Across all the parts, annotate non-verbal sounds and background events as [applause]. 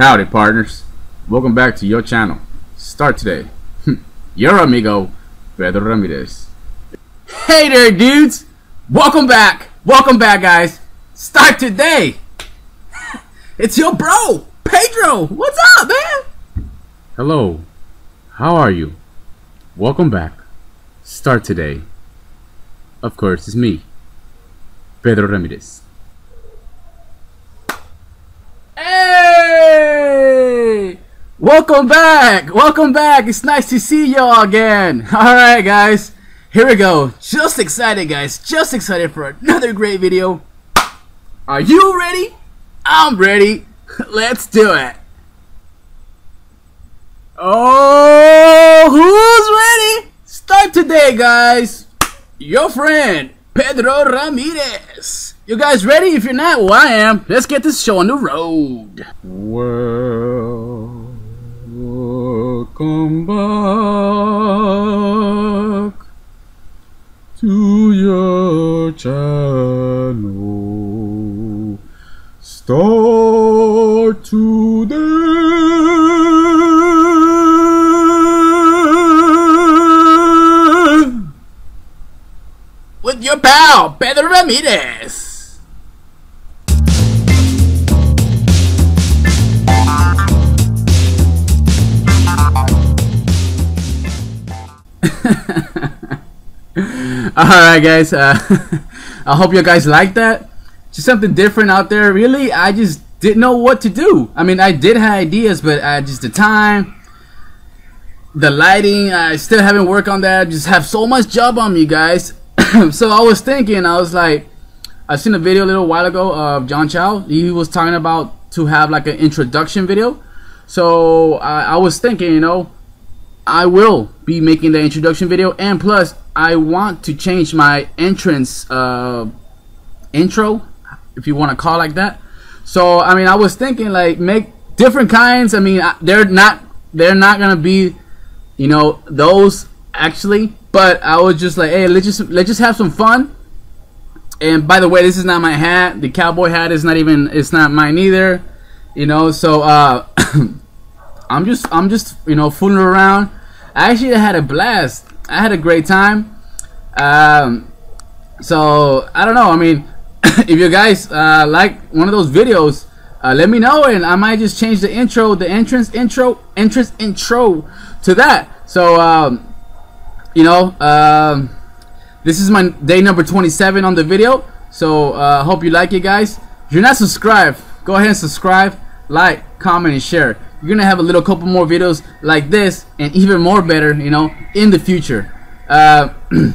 Howdy, partners. Welcome back to your channel. Start today. Hmm. your amigo, Pedro Ramirez. Hey there, dudes. Welcome back. Welcome back, guys. Start today. [laughs] it's your bro, Pedro. What's up, man? Hello. How are you? Welcome back. Start today. Of course, it's me, Pedro Ramirez. Hey! Welcome back! Welcome back! It's nice to see y'all again! [laughs] Alright, guys. Here we go. Just excited, guys. Just excited for another great video. Are you ready? I'm ready. [laughs] Let's do it. Oh, who's ready? Start today, guys. Your friend, Pedro Ramirez. You guys ready? If you're not, well, I am. Let's get this show on the road. Well, welcome back to your channel. Start today with your pal, Pedro Ramirez. [laughs] Alright guys, uh, [laughs] I hope you guys like that. Just something different out there. Really, I just didn't know what to do. I mean, I did have ideas, but I just the time, the lighting, I still haven't worked on that. I just have so much job on me, guys. [coughs] so I was thinking, I was like, I seen a video a little while ago of John Chow. He was talking about to have like an introduction video. So I was thinking, you know, I will be making the introduction video and plus I want to change my entrance uh, intro if you want to call like that. So I mean I was thinking like make different kinds. I mean they're not they're not gonna be you know those actually. But I was just like hey let's just let's just have some fun. And by the way this is not my hat. The cowboy hat is not even it's not mine either. You know so uh [coughs] [coughs] I'm just I'm just you know fooling around. I actually had a blast. I had a great time. Um, so I don't know. I mean, [coughs] if you guys uh, like one of those videos, uh, let me know, and I might just change the intro, the entrance intro, entrance intro to that. So um, you know, um, this is my day number 27 on the video. So uh, hope you like it, guys. If you're not subscribed, go ahead and subscribe, like, comment, and share you're gonna have a little couple more videos like this and even more better you know in the future. Uh, [clears throat]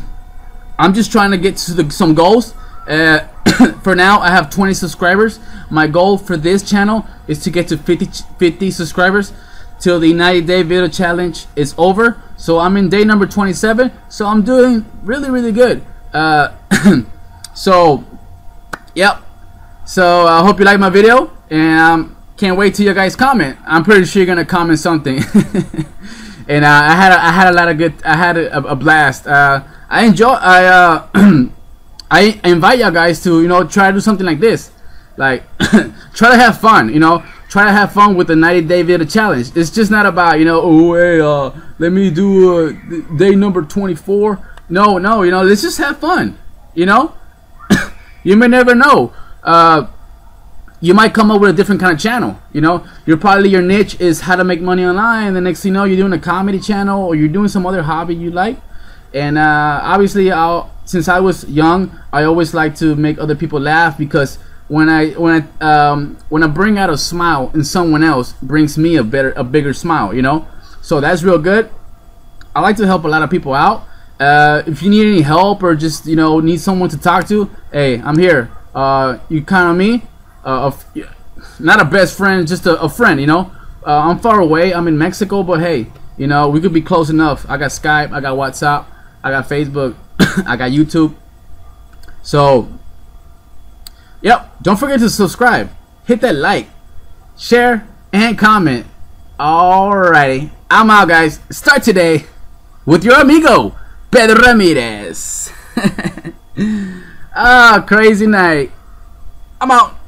I'm just trying to get to the, some goals. Uh, [coughs] for now I have 20 subscribers. My goal for this channel is to get to 50 50 subscribers till the 90 day video challenge is over. So I'm in day number 27 so I'm doing really really good. Uh, [coughs] so yep. So I hope you like my video and um, can't wait till you guys comment. I'm pretty sure you're gonna comment something. [laughs] and uh, I had a, I had a lot of good. I had a, a blast. Uh, I enjoy. I uh, [clears throat] I invite you guys to you know try to do something like this. Like [coughs] try to have fun. You know, try to have fun with the 90 day video challenge. It's just not about you know oh hey uh let me do uh, day number 24. No no you know let's just have fun. You know, [coughs] you may never know. Uh, you might come up with a different kind of channel. You know, you're probably your niche is how to make money online. The next thing you know, you're doing a comedy channel or you're doing some other hobby you like. And uh, obviously, I'll, since I was young, I always like to make other people laugh because when I when I um, when I bring out a smile in someone else brings me a better a bigger smile. You know, so that's real good. I like to help a lot of people out. Uh, if you need any help or just you know need someone to talk to, hey, I'm here. Uh, you count on me uh, not a best friend, just a, a friend, you know. Uh, I'm far away. I'm in Mexico, but hey, you know, we could be close enough. I got Skype, I got WhatsApp, I got Facebook, [coughs] I got YouTube. So, yep, don't forget to subscribe. Hit that like, share, and comment. Alrighty, I'm out, guys. Start today with your amigo, Pedro Ramirez. [laughs] ah, crazy night. I'm out.